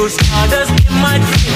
push hard, just get my.